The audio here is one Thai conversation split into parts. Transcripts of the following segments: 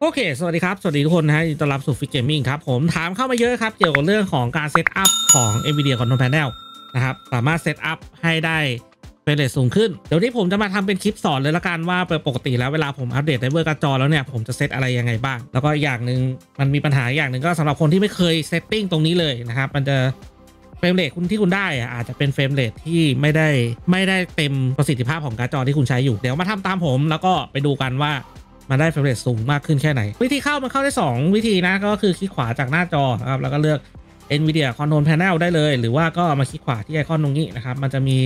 โอเค สวัสดีครับ สวัสดีทุกคนนะฮะยินดีต้อนรับสู่ฟิกเกมมิ่งครับ ผมถามเข้ามาเยอะครับ เกี่ยวกับเรื่องของการ set up ของ NVIDIA Control Panel นะครับ สามารถ set up ให้ได้ frame rate สูงขึ้น เดี๋ยวนี้ผมจะมาทำเป็นคลิปสอนเลยละกันว่าปกติแล้วเวลาผมอัปเดต driver การ์ดจอแล้วเนี่ย ผมจะเซตอะไรยังไงบ้าง แล้วก็อย่างหนึ่งมันมีปัญหาอย่างหนึ่งก็สำหรับคนที่ไม่เคย setting ตรงนี้เลยนะครับ มันจะ frame rate คุณที่คุณได้อะอาจจะเป็น frame rate ที่ไม่ได้ไม่ได้เต็มประสิทธิภาพของการ์ดจอที่คุณใช้อยู่ เดี๋ยวมาทำตามผมแล้วก็ไปดูกันว่า มันได้ frame rate สูงมากขึ้นแค่ไหน วิธีเข้ามันเข้าได้ 2 วิธีนะ ก็คือคลิกขวาจากหน้าจอนะครับแล้วก็เลือก NVIDIA Control Panel ได้เลย หรือว่าก็มาคลิกขวาที่ไอคอนตรงนี้นะครับ มันจะมี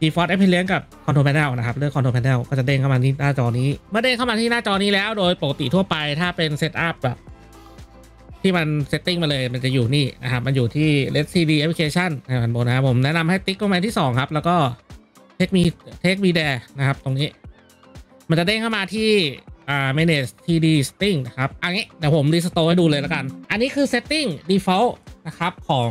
Default Appearance กับ Control Panel นะครับ เลือก Control Panel ก็จะเด้งเข้ามาที่หน้าจอนี้เมื่อเด้งเข้ามาที่หน้าจอนี้แล้ว โดยปกติทั่วไปถ้าเป็น set up แบบที่มัน setting มาเลยมันจะอยู่นี่นะครับ มันอยู่ที่ Let the 3D Application นะครับนนะครับผมแนะนำให้ติ๊กลงมาที่ 2 ครับ แล้วก็ Take Me Take Me There นะครับตรงนี้ มันจะเด้งเข้ามาที่ อ่า manage 3D setting นะครับอันนี้เดี๋ยวผม restore ให้ดูเลยแล้วกัน อันนี้คือ setting default นะครับของ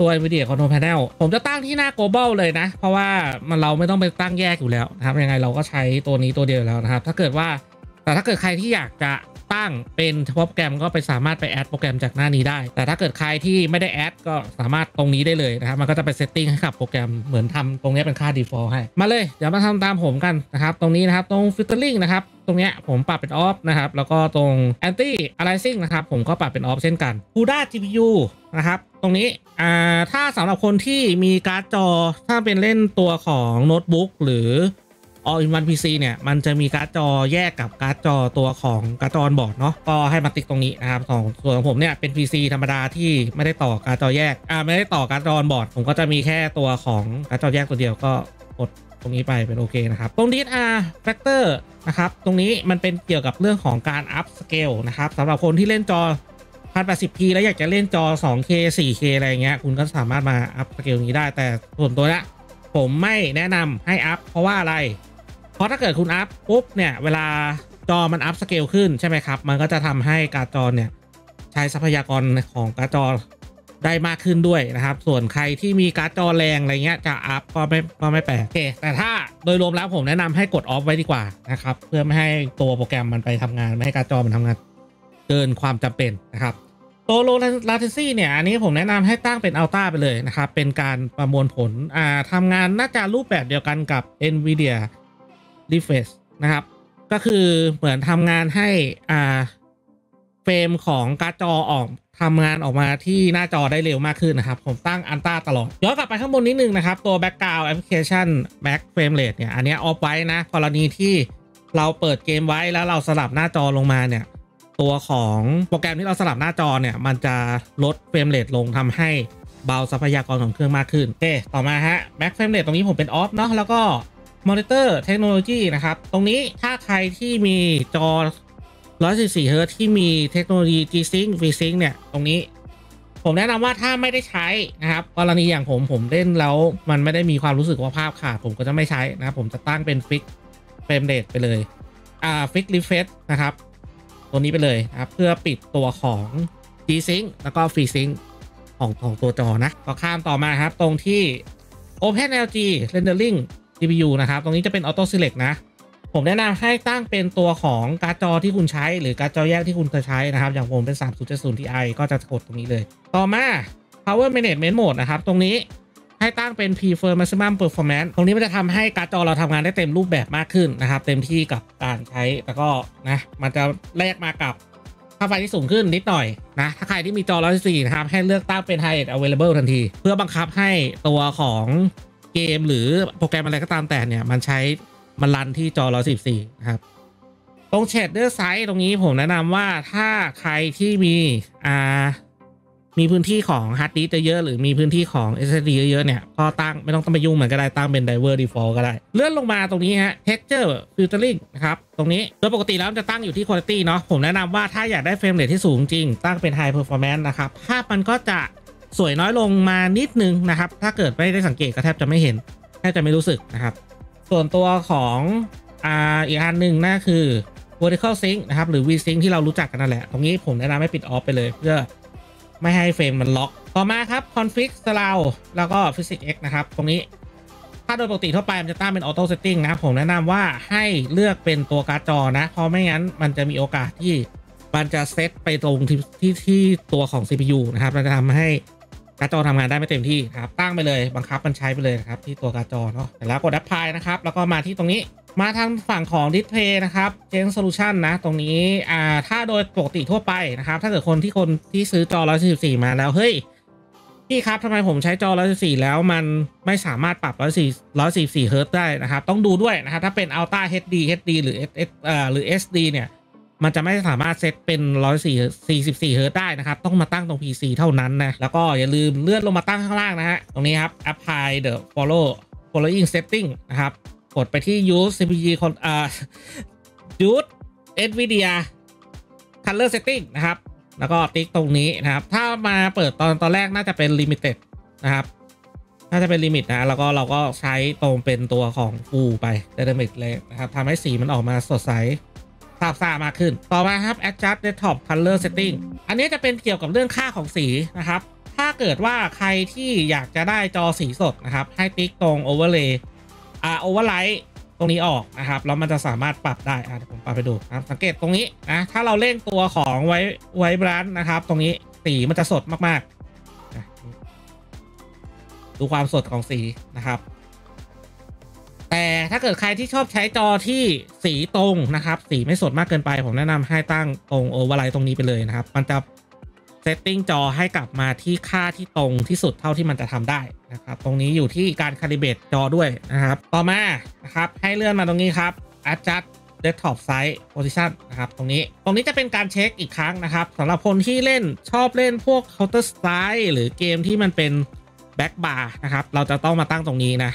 ตัว NVIDIA Control Panel ผมจะตั้งที่หน้า global เลยนะ เพราะว่ามันเราไม่ต้องไปตั้งแยกอยู่แล้วนะครับยังไงเราก็ใช้ตัวนี้ตัวเดียวแล้วนะครับ ถ้าเกิดว่าแต่ถ้าเกิดใครที่อยากจะ ตั้งเป็นเฉพาะโปรแกรมก็ไปสามารถไป add โปรแกรมจากหน้านี้ได้ แต่ถ้าเกิดใครที่ไม่ได้ add ก็สามารถตรงนี้ได้เลยนะครับ มันก็จะไป setting ให้กับโปรแกรมเหมือนทำตรงนี้เป็นค่า default ให้ มาเลย เดี๋ยวมาทำตามผมกันนะครับ ตรงนี้นะครับ ตรง filtering นะครับตรงเนี้ยผมปรับเป็น off นะครับ แล้วก็ตรง anti aliasing นะครับ ผมก็ปรับเป็น off เช่นกัน CUDA GPU นะครับ ตรงนี้อ่าถ้าสำหรับคนที่มีการ์ดจอ ถ้าเป็นเล่นตัวของโน้ตบุ๊กหรือ All in One PC เนี่ย มันจะมีการ์ดจอแยกกับการ์ดจอตัวของการ์ดจอ on board เนาะก็ให้มาติ๊กตรงนี้นะครับของส่วนของผมเนี่ยเป็น PC ธรรมดาที่ไม่ได้ต่อการ์ดจอแยกอ่าไม่ได้ต่อการ์ดจอ on board ผมก็จะมีแค่ตัวของการ์ดจอแยกตัวเดียวก็กดตรงนี้ไปเป็นโอเคนะครับ ตรง DSR Factor นะครับ ตรงนี้มันเป็นเกี่ยวกับเรื่องของการ up scale นะครับสำหรับคนที่เล่นจอ 1080p แล้วอยากจะเล่นจอ 2K 4K อะไรเงี้ย คุณก็สามารถมา upscale นี้ได้ แต่ส่วนตัวนี้ยผมไม่แนะนำให้ up เพราะว่าอะไร เพราะถ้าเกิดคุณ up ปุ๊บเนี่ยเวลาจอมัน upscale ขึ้นใช่ไหมครับ มันก็จะทำให้การ์ดจอเนี่ยใช้ทรัพยากรของการ์ดจอได้มากขึ้นด้วยนะครับ ส่วนใครที่มีการ์ดจอแรงอะไรเงี้ยจะ up ก็ไม่ก็ไม่แปลกโอเคแต่ถ้าโดยรวมแล้วผมแนะนำให้กด off ไว้ดีกว่านะครับ เพื่อไม่ให้ตัวโปรแกรมมันไปทำงาน ไม่ให้การ์ดจอมันทำงานเกินความจำเป็นนะครับตัว Low Latency เนี่ย อันนี้ผมแนะนำให้ตั้งเป็น Ultra ไปเลยนะครับ เป็นการประมวลผลอ่าทำงานน่าจะรูปแบบเดียวกันกับ NVIDIA Reflex นะครับ ก็คือเหมือนทำงานให้อ่า frame ของการ์ดจอออกทำงานออกมาที่หน้าจอได้เร็วมากขึ้นนะครับ ผมตั้งอันต้าตลอด ย้อนกลับไปข้างบนนิดนึงนะครับ ตัว background application back frame rate เนี่ย อันนี้ออฟไว้นะ กรณีที่เราเปิดเกมไว้แล้วเราสลับหน้าจอลงมาเนี่ย ตัวของโปรแกรมที่เราสลับหน้าจอเนี่ย มันจะลดเฟรมเรทลงทำให้เบาทรัพยากรของเครื่องมากขึ้นโอเคต่อมาฮะ back frame rate ตรงนี้ผมเป็นออฟเนาะแล้วก็ monitor technology นะครับ ตรงนี้ถ้าใครที่มีจอ 144 Hz ที่มีเทคโนโลยี G-Sync V-Sync เนี่ย ตรงนี้ ผมแนะนำว่าถ้าไม่ได้ใช้นะครับกรณีอย่างผมผมเล่นแล้ว มันไม่ได้มีความรู้สึกว่าภาพขาด ผมก็จะไม่ใช้นะครับผมจะตั้งเป็น fix frame rate ไปเลยอ่า fix refresh นะครับ ตัวนี้ไปเลยนะครับเพื่อปิดตัวของ G-Sync แล้วก็ FreeSync ของของตัวจอนะก็ข้ามต่อมาครับ ตรงที่ OpenGL Rendering GPU นะครับ ตรงนี้จะเป็น Auto Select นะ ผมแนะนำให้ตั้งเป็นตัวของการ์ดจอที่คุณใช้ หรือการ์ดจอแยกที่คุณจะใช้นะครับ อย่างผมเป็น 3070 Ti ก็จะกดตรงนี้เลย ต่อมา Power Management Mode นะครับ ตรงนี้ให้ตั้งเป็น Prefer Maximum Performance ตรงนี้มันจะทำให้การ์ดจอเราทำงานได้เต็มรูปแบบมากขึ้นนะครับ เต็มที่กับการใช้แล้วก็นะมันจะแลกมากับค่าไฟที่สูงขึ้นนิดหน่อยนะ ถ้าใครที่มีจอ144นะครับ ให้เลือกตั้งเป็น High End Available ทันที เพื่อบังคับให้ตัวของ เกมหรือโปรแกรมอะไรก็ตามแต่เนี่ย มันใช้มันรันที่จอ114นะครับ ตรง Shader size ตรงนี้ผมแนะนำว่าถ้าใครที่มีอ่ามีพื้นที่ของฮาร์ดดิสก์เยอะ หรือมีพื้นที่ของ SSD เยอะ ๆ เนี่ย ก็ตั้งไม่ต้องต้องไปยุ่งเหมือนก็ได้ตั้งเป็น Driver Default ก็ได้ เลื่อนลงมาตรงนี้ฮะ Texture Filtering นะครับ ตรงนี้ โดยปกติแล้วจะตั้งอยู่ที่ Quality เนาะผมแนะนำว่าถ้าอยากได้ frame rate ที่สูงจริง ตั้งเป็น High Performance นะครับ ภาพมันก็จะ สวยน้อยลงมานิดนึงนะครับ ถ้าเกิดไม่ได้สังเกตก็แทบจะไม่เห็นแทบจะไม่รู้สึกนะครับ ส่วนตัวของอ่าอีกอันหนึ่งนั่นคือ vertical sync นะครับ หรือ v sync ที่เรารู้จักกันนั่นแหละ ตรงนี้ผมแนะนำให้ปิด off ไปเลยเพื่อไม่ให้ frame มันล็อก ต่อมาครับ Configure Surround แล้วก็ PhysX นะครับ ตรงนี้ถ้าโดยปกติทั่วไปมันจะตั้งเป็น auto setting นะผมแนะนำว่าให้เลือกเป็นตัวการ์ดจอนะ เพราะไม่งั้นมันจะมีโอกาสที่มันจะเซตไปตรงที่ที่ที่ตัวของ CPU นะครับมันจะทำให้ การ์ดจอทำงานได้ไม่เต็มที่ครับตั้งไปเลยบังคับมันใช้ไปเลยครับที่ตัวการ์ดจอเนาะแต่แล้วกด Apply นะครับแล้วก็มาที่ตรงนี้มาทางฝั่งของ Display นะครับ Change Solution นะ ตรงนี้อ่าถ้าโดยปกติทั่วไปนะครับ ถ้าเกิดคนที่คนที่ซื้อจอ 144 มาแล้วเฮ้ยพี่ครับทำไมผมใช้จอ 144 แล้วมันไม่สามารถปรับ 144 144เฮิร์ตได้นะครับ ต้องดูด้วยนะครับ ถ้าเป็น Ultra HD HD หรือ SS เอ่อหรือ SD เนี่ย มันจะไม่สามารถเซตเป็น144เฮิรตซ์ได้นะครับ ต้องมาตั้งตรง PC เท่านั้นนะ แล้วก็อย่าลืมเลื่อนลงมาตั้งข้างล่างนะฮะ ตรงนี้ครับ apply the follow following setting นะครับ กดไปที่ use GPU คนอ่า use NVIDIA color setting นะครับ แล้วก็ติ๊กตรงนี้นะครับ ถ้ามาเปิดตอนตอนแรกน่าจะเป็น limited นะครับ น่าจะเป็น limit นะ แล้วก็เราก็ใช้ตรงเป็นตัวของ full ไป dynamic เลยนะครับทำให้สีมันออกมาสดใส ซาบซ่ามากขึ้น ต่อมาครับ adjust desktop color setting อันนี้จะเป็นเกี่ยวกับเรื่องค่าของสีนะครับ ถ้าเกิดว่าใครที่อยากจะได้จอสีสดนะครับ ให้ติ๊กตรง overlay อ่า overlight ตรงนี้ออกนะครับแล้วมันจะสามารถปรับได้อะผมปรับไปดูนะสังเกตตรงนี้นะถ้าเราเร่งตัวของไว้ไว้บรันนะครับ ตรงนี้สีมันจะสดมากๆ ดูความสดของสีนะครับ แต่ถ้าเกิดใครที่ชอบใช้จอที่สีตรงนะครับ สีไม่สดมากเกินไป ผมแนะนำให้ตั้งตรง override ตรงนี้ไปเลยนะครับ มันจะ setting จอให้กลับมาที่ค่าที่ตรงที่สุดเท่าที่มันจะทำได้นะครับ ตรงนี้อยู่ที่การ calibrate จอด้วยนะครับ ต่อมานะครับให้เลื่อนมาตรงนี้ครับ adjust desktop size position นะครับตรงนี้ตรงนี้จะเป็นการเช็คอีกครั้งนะครับสำหรับคนที่เล่นชอบเล่นพวก counter strike หรือเกมที่มันเป็น black bar นะครับ เราจะต้องมาตั้งตรงนี้นะ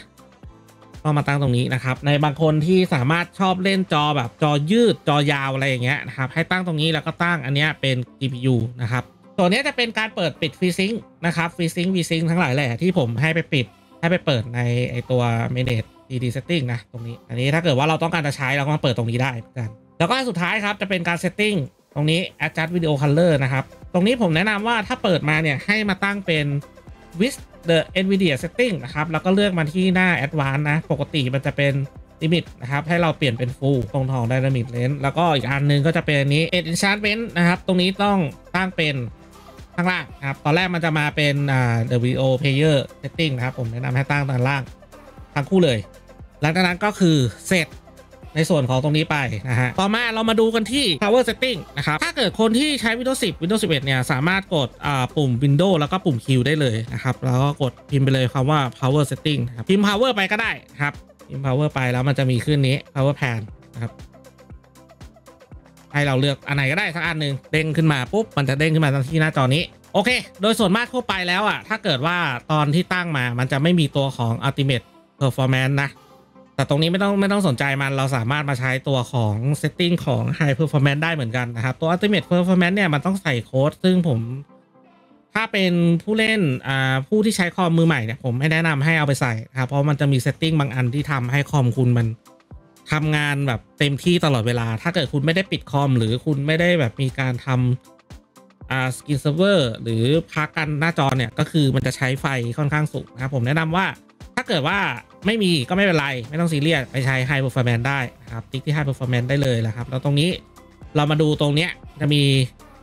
ต้องมาตั้งตรงนี้นะครับ ในบางคนที่สามารถชอบเล่นจอแบบจอยืดจอยาวอะไรอย่างเงี้ยนะครับ ให้ตั้งตรงนี้แล้วก็ตั้งอันเนี้ยเป็น GPU นะครับตัวนี้จะเป็นการเปิดปิด FreeSync นะครับ FreeSync V-Sync ทั้งหลายแหละที่ผมให้ไปปิดให้ไปเปิดในไอตัว manage 3D setting นะตรงนี้ อันนี้ถ้าเกิดว่าเราต้องการจะใช้เราก็มาเปิดตรงนี้ได้เหมือนกัน แล้วก็สุดท้ายครับจะเป็นการ setting ตรงนี้ adjust video color นะครับ ตรงนี้ผมแนะนำว่าถ้าเปิดมาเนี่ยให้มาตั้งเป็น with the NVIDIA setting นะครับ แล้วก็เลือกมาที่หน้า advanced นะ ปกติมันจะเป็นลิมิตนะครับ ให้เราเปลี่ยนเป็น full ตรงทอง dynamic range แล้วก็อีกอันนึงก็จะเป็นอันนี้ edge enchantment นะครับ ตรงนี้ต้องตั้งเป็นข้างล่างครับ ตอนแรกมันจะมาเป็นอ่า the video player setting นะครับ ผมแนะนำให้ตั้งด้านล่างทั้งคู่เลย หลังจากนั้นก็คือเสร็จ ในส่วนของตรงนี้ไปนะฮะต่อมาเรามาดูกันที่ power setting นะครับ ถ้าเกิดคนที่ใช้ Windows 10 Windows 11 เนี่ย สามารถกดปุ่ม Windows แล้วก็ปุ่ม Q ได้เลยนะครับ แล้วก็กดพิมพ์ไปเลยคำว่า power setting พิมพ์ power ไปก็ได้ครับพิมพ์ power ไปแล้วมันจะมีขึ้นนี้ power pan นะครับให้เราเลือกอันไหนก็ได้สักอันหนึ่งเด้งขึ้นมาปุ๊บมันจะเด้งขึ้นมาที่หน้าจอนี้โอเค โดยส่วนมากทั่วไปแล้วอะ ถ้าเกิดว่าตอนที่ตั้งมา มันจะไม่มีตัวของ ultimate performance นะ แต่ตรงนี้ไม่ต้องไม่ต้องสนใจมันเราสามารถมาใช้ตัวของ setting ของ high performance ได้เหมือนกันนะครับ ตัว ultimate performance เนี่ยมันต้องใส่โค้ด ซึ่งผม ถ้าเป็นผู้เล่นอ่าผู้ที่ใช้คอมมือใหม่เนี่ยผมไม่แนะนำให้เอาไปใส่ครับเพราะมันจะมี setting บางอันที่ทำให้คอมคุณมันทำงานแบบเต็มที่ตลอดเวลา ถ้าเกิดคุณไม่ได้ปิดคอม หรือคุณไม่ได้แบบมีการทำอ่า screensaver หรือพักกันหน้าจอเนี่ยก็คือมันจะใช้ไฟค่อนข้างสูงนะครับผมแนะนำว่า ถ้าเกิดว่าไม่มีก็ไม่เป็นไร ไม่ต้องซีเรียสไปใช้ High Performance ได้นะครับติ๊กที่ High Performance ได้เลยนะครับ แล้วตรงนี้เรามาดูตรงเนี้ยจะมี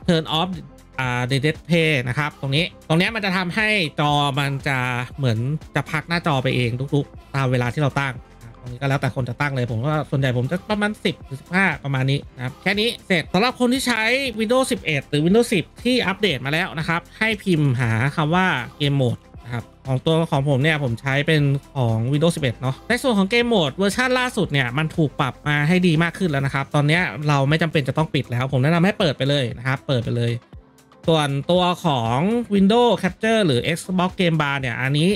Turn off อ่า d e d Play นะครับ ตรงนี้ตรงเนี้ยมันจะทำให้จอมันจะเหมือนจะพักหน้าจอไปเองทุกๆ ตามเวลาที่เราตั้งตรงนี้ก็แล้วแต่คนจะตั้งเลยผมก็ส่วนใหญ่ผมจะประมาณ 10หรือ15 ประมาณนี้นะครับ แค่นี้เสร็จสำหรับคนที่ใช้ Windows 11 หรือ Windows 10 ที่อัปเดตมาแล้วนะครับ ให้พิมพ์หาคำว่า Game Mode ครับ ของตัวของผมเนี่ยผมใช้เป็นของ Windows 11 เนาะในส่วนของเกมโหมดเวอร์ชันล่าสุดเนี่ยมันถูกปรับมาให้ดีมากขึ้นแล้วนะครับ ตอนนี้เราไม่จำเป็นจะต้องปิดแล้ว ผมแนะนำให้เปิดไปเลยนะครับ เปิดไปเลย ส่วนตัวของ Windows Capture หรือ Xbox Game Bar เนี่ยอันนี้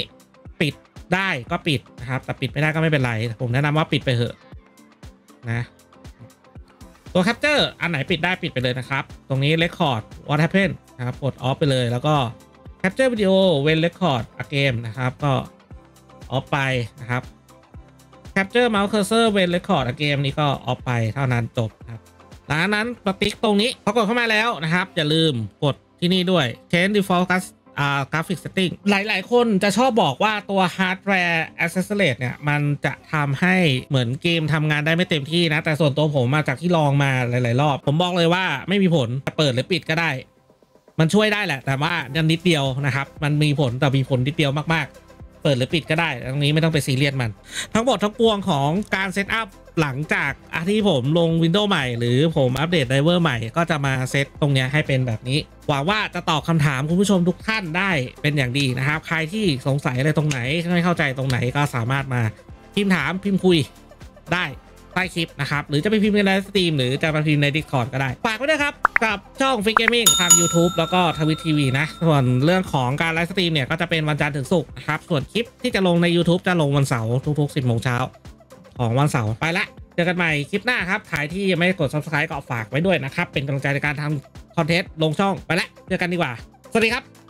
ปิดได้ก็ปิดนะครับ แต่ปิดไม่ได้ก็ไม่เป็นไร ผมแนะนำว่าปิดไปเถอะนะตัว Capture อันไหนปิดได้ปิดไปเลยนะครับ ตรงนี้ Record What Happened นะครับกด Off ไปเลยแล้วก็ Capture Video when record a game นะครับ ก็ off ไปนะครับ Capture Mouse Cursor when record a game นี่ก็ off ไปเท่านั้นจบครับหลังนั้นไปติ๊กตรงนี้พอกดเข้ามาแล้วนะครับ อย่าลืมกดที่นี่ด้วย change default อ่า graphics setting หลาย ๆ คนจะชอบบอกว่าตัวฮาร์ดแวร์แอ c เซสเ r เนี่ย มันจะทำให้เหมือนเกมทำงานได้ไม่เต็มที่นะ แต่ส่วนตัวผมมาจากที่ลองมาหลาย ๆ รอบ ผมบอกเลยว่าไม่มีผลเปิดหรือปิดก็ได้ มันช่วยได้แหละ แต่ว่ายังนิดเดียวนะครับ มันมีผลแต่มีผลนิดเดียวมากๆ เปิดหรือปิดก็ได้ตรงนี้ไม่ต้องไปซีเรียสมัน ทั้งหมดทั้งปวงของการ setup หลังจากอาที่ผมลง Windows ใหม่ หรือผมอัปเดต driver ใหม่ก็จะมาเซตตรงเนี้ยให้เป็นแบบนี้ หวังว่าจะตอบคำถามคุณผู้ชมทุกท่านได้เป็นอย่างดีนะครับ ใครที่สงสัยอะไรตรงไหนไม่เข้าใจตรงไหนก็สามารถมาพิมพ์ถามพิมพ์คุยได้ ใต้คลิปนะครับ หรือจะไปพิมพ์ในไลฟ์สตรีมหรือจะไปพิมพ์ใน Discord ก็ได้ฝากไว้ด้วยครับ กับช่องฟิกเกมมิ่งทาง YouTube แล้วก็ทวิตทีวีนะ ส่วนเรื่องของการไลฟ์สตรีมเนี่ยก็จะเป็นวันจันทร์ถึงศุกร์นะครับ ส่วนคลิปที่จะลงใน YouTube จะลงวันเสาร์ทุกๆ 10โมงเช้าของวันเสาร์ไปละเจอกันใหม่คลิปหน้าครับใครที่ยังไม่กด subscribe ก็ฝากไว้ด้วยนะครับ เป็นกำลังใจในการทำคอนเทนต์ลงช่องไปละเจอกันดีกว่า สวัสดีครับ